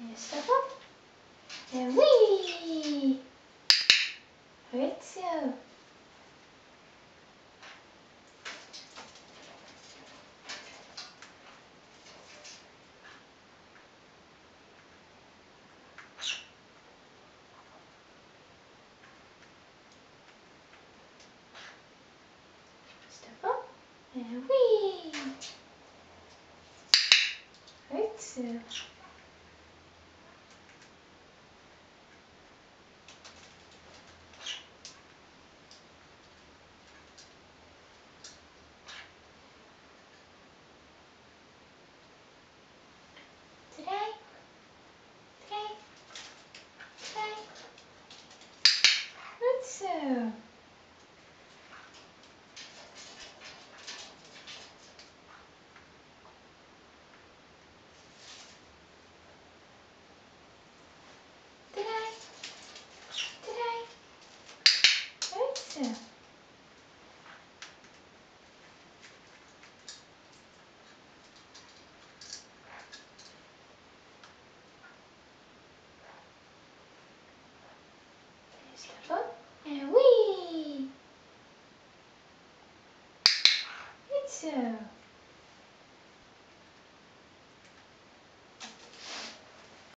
And step up. And wee! So. Step up and wee! Right, Step up and wee. Good so.